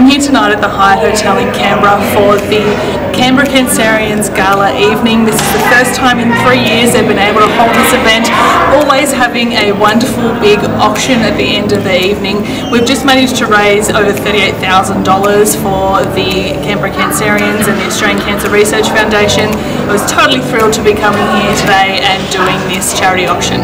I'm here tonight at the Hyatt Hotel in Canberra for the Canberra Cancerians Gala evening. This is the first time in three years they've been able to hold this event, always having a wonderful big auction at the end of the evening. We've just managed to raise over $38,000 for the Canberra Cancerians and the Australian Cancer Research Foundation. I was totally thrilled to be coming here today and doing this charity auction.